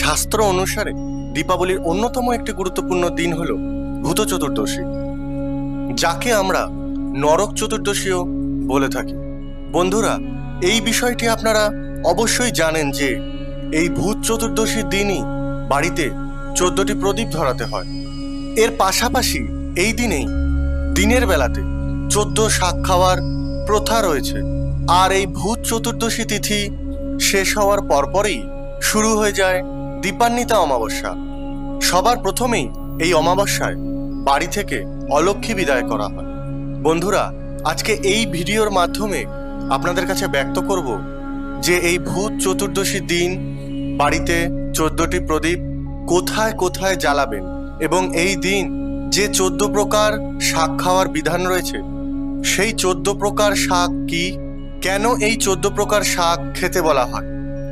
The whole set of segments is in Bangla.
শাস্ত্র অনুসারে দীপাবলির অন্যতম একটি গুরুত্বপূর্ণ দিন হল ভূত চতুর্দশী, যাকে আমরা নরক চতুর্দশীও বলে থাকি। বন্ধুরা, এই বিষয়টি আপনারা অবশ্যই জানেন যে এই ভূত চতুর্দশীর দিনই বাড়িতে চোদ্দটি প্রদীপ ধরাতে হয়। এর পাশাপাশি এই দিনেই দিনের বেলাতে চোদ্দ শাক খাওয়ার প্রথা রয়েছে। আর এই ভূত চতুর্দশী তিথি শেষ হওয়ার পরপরই শুরু হয়ে যায় দীপান্বিতা অমাবস্যা। সবার প্রথমেই এই অমাবস্যায় বাড়ি থেকে অলক্ষী বিদায় করা হয়। বন্ধুরা, আজকে এই ভিডিওর মাধ্যমে আপনাদের কাছে ব্যক্ত করব যে এই ভূত চতুর্দশী দিন বাড়িতে চোদ্দটি প্রদীপ কোথায় কোথায় জ্বালাবেন এবং এই দিন যে চোদ্দ প্রকার শাক খাওয়ার বিধান রয়েছে, সেই চোদ্দ প্রকার শাক কি? কেন এই চোদ্দ প্রকার শাক খেতে বলা হয়?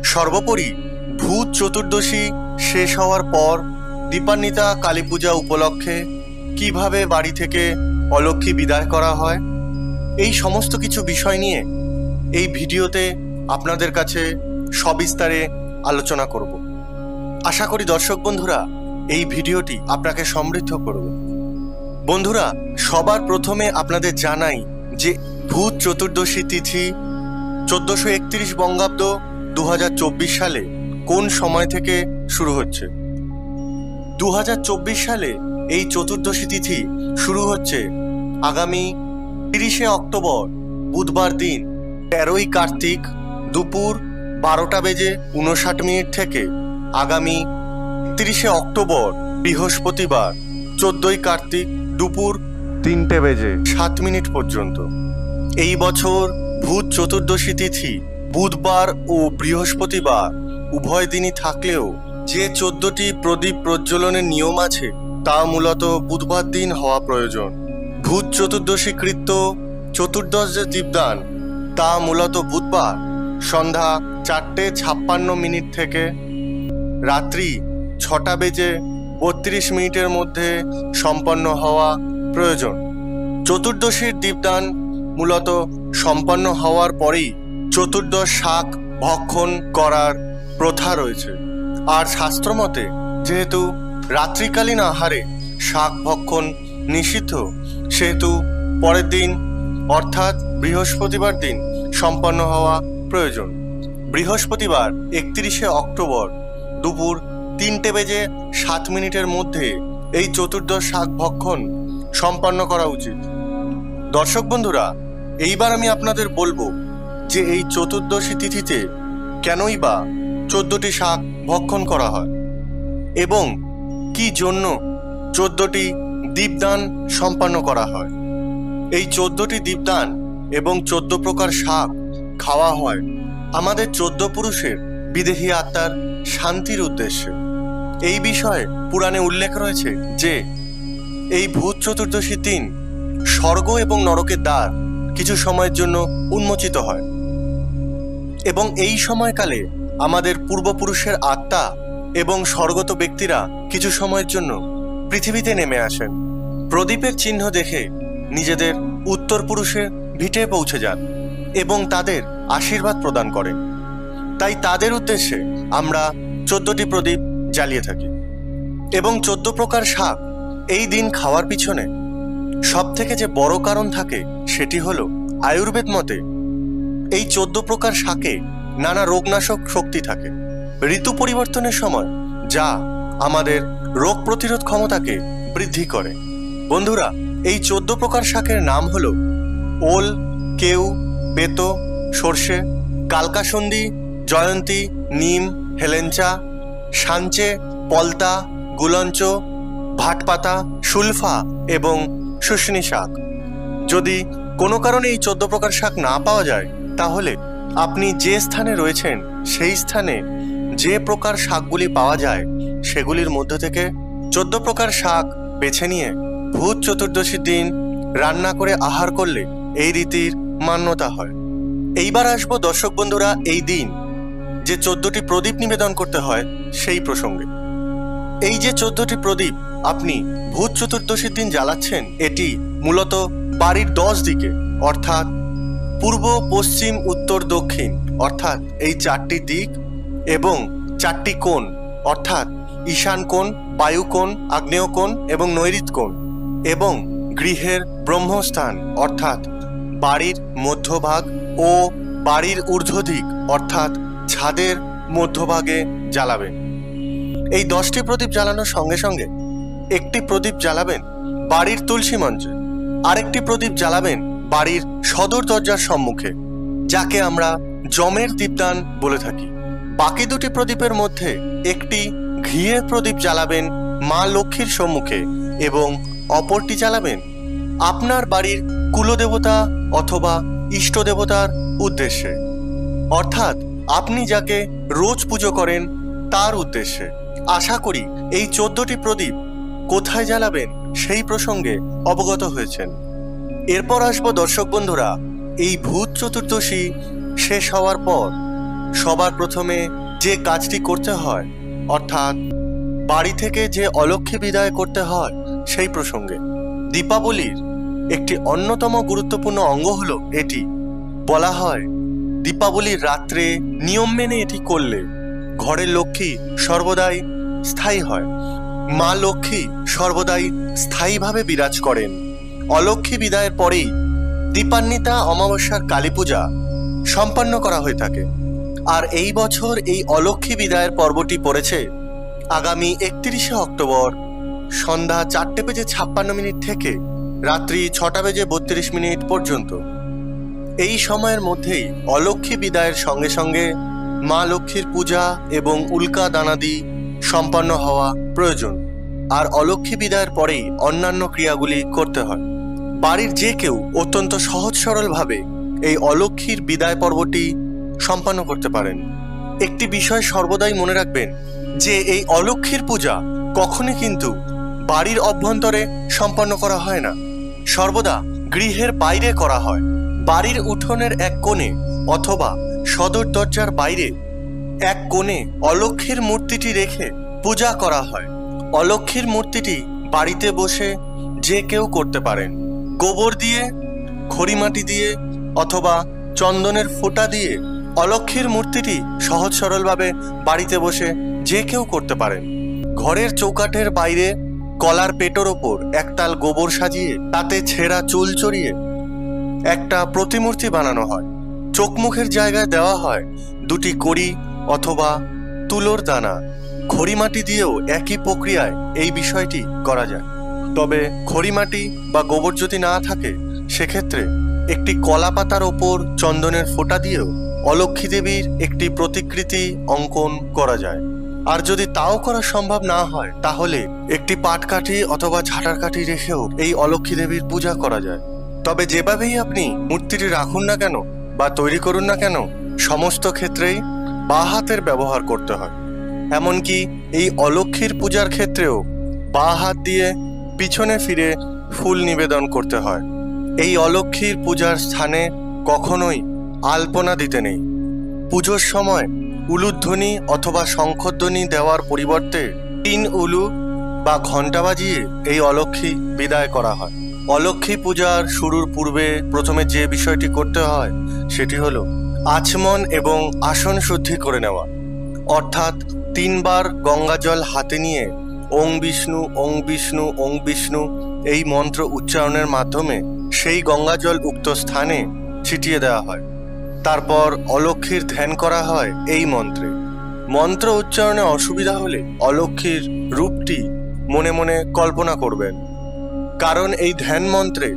সর্বোপরি ভূত চতুর্দশী শেষ হওয়ার পর দীপান্বিতা কালী পূজা উপলক্ষে কীভাবে বাড়ি থেকে অলক্ষী বিদায় করা হয়? এই সমস্ত কিছু বিষয় নিয়ে এই ভিডিওতে আপনাদের কাছে সবিস্তারে আলোচনা করব। আশা করি দর্শক বন্ধুরা, এই ভিডিওটি আপনাকে সমৃদ্ধ করবে। বন্ধুরা, সবার প্রথমে আপনাদের জানাই যে ভূত চতুর্দশী তিথি চোদ্দশো একত্রিশ বঙ্গাব্দ দু হাজার চব্বিশ সালে কোন সময় থেকে শুরু হচ্ছে? দু হাজার চব্বিশ সালে এই চতুর্দশী তিথি শুরু হচ্ছে আগামী তিরিশে অক্টোবর, বুধবার দিন, তেরোই কার্তিক দুপুর বারোটা বেজে উনষাট মিনিট থেকে আগামী তিরিশে অক্টোবর, বৃহস্পতিবার, চোদ্দই কার্তিক দুপুর তিনটে বেজে সাত মিনিট পর্যন্ত। এই বছর ভূত চতুর্দশী তিথি বুধবার ও বৃহস্পতিবার উভয় দিনই থাকলেও যে চোদ্দটি প্রদীপ প্রজ্বলনের নিয়ম আছে, তা মূলত বুধবার দিন হওয়া প্রয়োজন। ভূত চতুর্দশী কৃত্য, চতুর্দশ যে দীপদান, তা মূলত বুধবার সন্ধ্যা চারটে ছাপ্পান্ন মিনিট থেকে রাত্রি ছটা বেজে বত্রিশ মিনিটের মধ্যে সম্পন্ন হওয়া প্রয়োজন। চতুর্দশীর দীপদান মূলত সম্পন্ন হওয়ার পরেই চতুর্দশ শাক ভক্ষণ করার প্রথা রয়েছে। আর শাস্ত্রমতে যেহেতু রাত্রিকালীন আহারে শাক ভক্ষণ নিষিদ্ধ, সেহেতু পরের দিন, অর্থাৎ বৃহস্পতিবার দিন, সম্পন্ন হওয়া প্রয়োজন। বৃহস্পতিবার একত্রিশে অক্টোবর দুপুর তিনটে বেজে সাত মিনিটের মধ্যে এই চতুর্দশ শাক ভক্ষণ সম্পন্ন করা উচিত। দর্শক বন্ধুরা, এইবার আমি আপনাদের বলব যে এই চতুর্দশী তিথিতে কেনই বা চোদ্দটি শাক ভক্ষণ করা হয়। এবং কি জন্য চোদ্দটি দীপদান সম্পন্ন করা হয়? এই চোদ্দটি দীপদান এবং চোদ্দ প্রকার শাক খাওয়া হয় আমাদের চোদ্দ পুরুষের বিদেহী আত্মার শান্তির উদ্দেশ্যে। এই বিষয়ে পুরাণে উল্লেখ রয়েছে যে, এই ভূত চতুর্দশীর দিন স্বর্গ এবং নরকের দ্বার কিছু সময়ের জন্য উন্মোচিত হয়। এবং এই সময়কালে আমাদের পূর্বপুরুষের আত্মা এবং স্বর্গত ব্যক্তিরা কিছু সময়ের জন্য পৃথিবীতে নেমে আসেন। প্রদীপের চিহ্ন দেখে নিজেদের উত্তর পুরুষের ভিটে পৌঁছে যান এবং তাদের আশীর্বাদ প্রদান করেন। তাই তাদের উদ্দেশ্যে আমরা চোদ্দটি প্রদীপ জ্বালিয়ে থাকি এবং চোদ্দ প্রকার শাক এই দিন খাওয়ার পিছনে সব থেকে যে বড় কারণ থাকে সেটি হলো আয়ুর্বেদ মতে এই চোদ্দ প্রকার শাকে নানা রোগনাশক শক্তি থাকে। ঋতু পরিবর্তনের সময় যা আমাদের রোগ প্রতিরোধ ক্ষমতাকে বৃদ্ধি করে। বন্ধুরা, এই চোদ্দ প্রকার শাকের নাম হল ওল, কেউ, বেতো, সর্ষে, কালকাসন্দি, জয়ন্তী, নিম, হেলেঞ্চা, সাঞ্চে, পলতা, গুলঞ্চ, ভাটপাতা, সুলফা এবং শুশনি শাক। যদি কোনো কারণে এই চোদ্দ প্রকার শাক না পাওয়া যায়, তাহলে আপনি যে স্থানে রয়েছেন, সেই স্থানে যে প্রকার শাকগুলি পাওয়া যায়, সেগুলির মধ্য থেকে চোদ্দ প্রকার শাক বেছে নিয়ে ভূত চতুর্দশীর দিন রান্না করে আহার করলে এই রীতির মান্যতা হয়। এইবার আসব দর্শক বন্ধুরা, এই দিন যে চোদ্দটি প্রদীপ নিবেদন করতে হয়, সেই প্রসঙ্গে। এই যে চোদ্দটি প্রদীপ আপনি ভূত চতুর্দশীর দিন জ্বালাচ্ছেন, এটি মূলত বাড়ির দশ দিকে, অর্থাৎ পূর্ব, পশ্চিম, উত্তর, দক্ষিণ, অর্থাৎ এই চারটি দিক এবং চারটি কোণ, অর্থাৎ ঈশান কোণ, বায়ু কোণ, আগ্নেয় কোণ এবং নৈরিত কোণ এবং গৃহের ব্রহ্মস্থান, অর্থাৎ বাড়ির মধ্যভাগ ও বাড়ির ঊর্ধ্বদিক, অর্থাৎ ছাদের মধ্যভাগে জ্বালাবেন। এই দশটি প্রদীপ জ্বালানোর সঙ্গে সঙ্গে একটি প্রদীপ জ্বালাবেন বাড়ির তুলসী মঞ্চে। আরেকটি প্রদীপ জ্বালাবেন বাড়ির সদর দরজার সম্মুখে, যাকে আমরা জমের দীপদান বলে থাকি। বাকি দুটি প্রদীপের মধ্যে একটি ঘিয়ের প্রদীপ জ্বালাবেন মা লক্ষ্মীর সম্মুখে এবং অপরটি জ্বালাবেন আপনার বাড়ির কুলদেবতা অথবা ইষ্ট দেবতার উদ্দেশ্যে। অর্থাৎ আপনি যাকে রোজ পুজো করেন তার উদ্দেশ্যে। আশা করি এই চোদ্দটি প্রদীপ কোথায় জ্বালাবেন সেই প্রসঙ্গে অবগত হয়েছেন। এরপর আসব দর্শক বন্ধুরা, এই ভূত চতুর্দশী শেষ হওয়ার পর সবার প্রথমে যে কাজটি করতে হয়, অর্থাৎ বাড়ি থেকে যে অলক্ষ্মী বিদায় করতে হয়, সেই প্রসঙ্গে। দীপাবলির একটি অন্যতম গুরুত্বপূর্ণ অঙ্গ হলো এটি। বলা হয়, দীপাবলির রাত্রে নিয়ম মেনে এটি করলে ঘরের লক্ষ্মী সর্বদাই স্থায়ী হয়। মা লক্ষ্মী সর্বদাই স্থায়ীভাবে বিরাজ করেন। অলক্ষ্মী বিদায়ের পরেই দীপান্বিতা অমাবস্যার কালী পূজা সম্পন্ন করা হয়ে থাকে। আর এই বছর এই অলক্ষ্মী বিদায়ের পর্বটি পড়েছে আগামী একত্রিশে অক্টোবর সন্ধ্যা চারটে বেজে ছাপ্পান্ন মিনিট থেকে রাত্রি ছটা বেজে বত্রিশ মিনিট পর্যন্ত। এই সময়ের মধ্যেই অলক্ষ্মী বিদায়ের সঙ্গে সঙ্গে মা লক্ষ্মীর পূজা এবং উল্কা দানাদি সম্পন্ন হওয়া প্রয়োজন। আর অলক্ষ্মী বিদায়ের পরেই অন্যান্য ক্রিয়াগুলি করতে হয়। বাড়ির যে কেউ অত্যন্ত সহজ সরলভাবে এই অলক্ষ্মীর বিদায় পর্বটি সম্পন্ন করতে পারেন। একটি বিষয় সর্বদাই মনে রাখবেন যে এই অলক্ষ্মীর পূজা কখনই কিন্তু বাড়ির অভ্যন্তরে সম্পন্ন করা হয় না। সর্বদা গৃহের বাইরে করা হয়। বাড়ির উঠোনের এক কোণে অথবা সদর দরজার বাইরে এক কোণে অলক্ষ্মীর মূর্তিটি রেখে পূজা করা হয়। অলক্ষ্মীর মূর্তিটি বাড়িতে বসে যে কেউ করতে পারেন। গোবর দিয়ে খড়িমাটি দিয়ে অথবা চন্দনের ফোঁটা দিয়ে অলক্ষ্মীর মূর্তিটি সহজ সরলভাবে বাড়িতে বসে যে কেউ করতে পারেন। ঘরের চৌকাঠের বাইরে কলার পেটোর ওপর একতাল গোবর সাজিয়ে তাতে ছেঁড়া চুল চড়িয়ে একটা প্রতিমূর্তি বানানো হয়। চোখ মুখের জায়গায় দেওয়া হয় দুটি কড়ি অথবা তুলোর দানা। খড়িমাটি দিয়েও একই প্রক্রিয়ায় এই বিষয়টি করা যায়। তবে খড়িমাটি বা গোবর যদি না থাকে, সেক্ষেত্রে একটি কলা পাতার ওপর চন্দনের ফোঁটা দিয়েও অলক্ষ্মী দেবীর একটি প্রতিকৃতি অঙ্কন করা যায়। আর যদি তাও করা সম্ভব না হয়, তাহলে একটি পাটকাঠি অথবা ঝাঁটার কাঠি রেখেও এই অলক্ষ্মী দেবীর পূজা করা যায়। তবে যেভাবেই আপনি মূর্তিটি রাখুন না কেন বা তৈরি করুন না কেন, সমস্ত ক্ষেত্রেই বা হাতের ব্যবহার করতে হয়। এমনকি এই অলক্ষীর পূজার ক্ষেত্রেও বা হাত দিয়ে পিছনে ফিরে ফুল নিবেদন করতে হয়। এই অলক্ষ্মীর পূজার স্থানে কখনোই আলপনা দিতে নেই। পুজোর সময় উলুধ্বনি অথবা শঙ্খধ্বনি দেওয়ার পরিবর্তে তিন উলু বা ঘণ্টা বাজিয়ে এই অলক্ষ্মী বিদায় করা হয়। অলক্ষ্মী পূজার শুরুর পূর্বে প্রথমে যে বিষয়টি করতে হয়, সেটি হলো আচমন এবং আসন শুদ্ধি করে নেওয়া। অর্থাৎ তিনবার গঙ্গা জল হাতে নিয়ে ওং বিষ্ণু ওং বিষ্ণু ওং বিষ্ণু এই মন্ত্র উচ্চারণের মাধ্যমে সেই গঙ্গাজল উক্ত স্থানে ছিটিয়ে দেওয়া হয়। তারপর অলক্ষ্মীর ধ্যান করা হয় এই মন্ত্রে। মন্ত্র উচ্চারণে অসুবিধা হলে অলক্ষ্মীর রূপটি মনে মনে কল্পনা করবেন। কারণ এই ধ্যান মন্ত্রে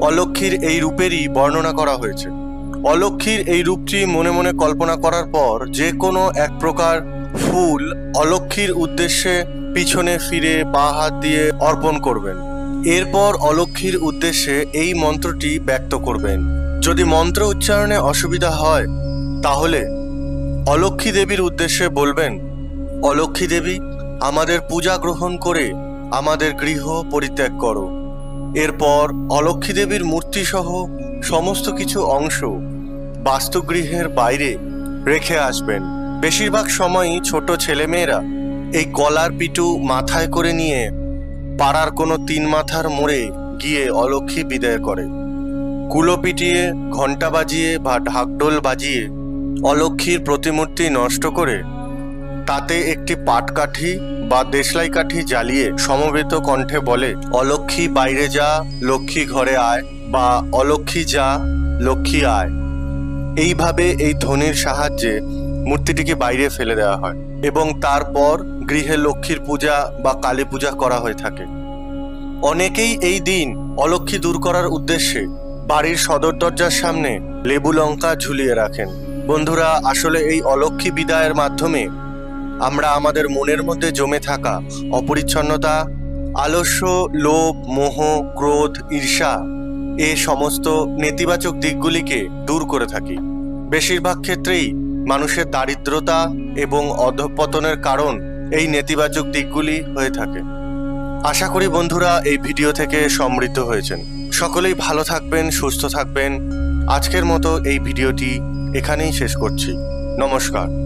অলক্ষীর এই রূপেরই বর্ণনা করা হয়েছে। অলক্ষ্মীর এই রূপটি মনে মনে কল্পনা করার পর যে কোনো এক প্রকার ফুল অলক্ষ্মীর উদ্দেশ্যে পিছনে ফিরে বা হাত দিয়ে অর্পণ করবেন। এরপর অলক্ষ্মীর উদ্দেশ্যে এই মন্ত্রটি ব্যক্ত করবেন। যদি মন্ত্র উচ্চারণে অসুবিধা হয়, তাহলে অলক্ষ্মী দেবীর উদ্দেশ্যে বলবেন অলক্ষ্মী দেবী, আমাদের পূজা গ্রহণ করে আমাদের গৃহ পরিত্যাগ করো। এরপর অলক্ষ্মী দেবীর মূর্তি সহ সমস্ত কিছু অংশ বাস্তুগৃহের বাইরে রেখে আসবেন। বেশিরভাগ সময়ই ছোট ছেলেমেয়েরা এই কলার পিটু মাথায় করে নিয়ে পাড়ার কোনো তিন মাথার মোড়ে গিয়ে অলক্ষ্মী বিদায় করে। কুলো পিটিয়ে, ঘণ্টা বাজিয়ে বা ঢাকঢোল বাজিয়ে অলক্ষ্মীর প্রতিমূর্তি নষ্ট করে তাতে একটি পাটকাঠি বা দেশলাই কাঠি জ্বালিয়ে সমবেত কণ্ঠে বলে অলক্ষী বাইরে যা, লক্ষ্মী ঘরে আয় বা অলক্ষী যা, লক্ষ্মী আয়। এইভাবে এই ধ্বনির সাহায্যে মূর্তিটিকে বাইরে ফেলে দেওয়া হয় এবং তারপর গৃহে লক্ষ্মীর পূজা বা কালী পূজা করা হয়ে থাকে। অনেকেই এই দিন অলক্ষী দূর করার উদ্দেশ্যে বাড়ির সদর দরজার সামনে লেবু লঙ্কা ঝুলিয়ে রাখেন। বন্ধুরা, আসলে এই অলক্ষী বিদায়ের মাধ্যমে আমরা আমাদের মনের মধ্যে জমে থাকা অপরিচ্ছন্নতা, আলস্য, লোভ, মোহ, ক্রোধ, ঈর্ষা এ সমস্ত নেতিবাচক দিকগুলিকে দূর করে থাকি। বেশিরভাগ ক্ষেত্রেই মানুষের দারিদ্রতা এবং অধঃপতনের কারণ এই নেতিবাচক দিকগুলি হয়ে থাকে। আশা করি বন্ধুরা এই ভিডিও থেকে সমৃদ্ধ হয়েছেন। সকলেই ভালো থাকবেন, সুস্থ থাকবেন। আজকের মতো এই ভিডিওটি এখানেই শেষ করছি। নমস্কার।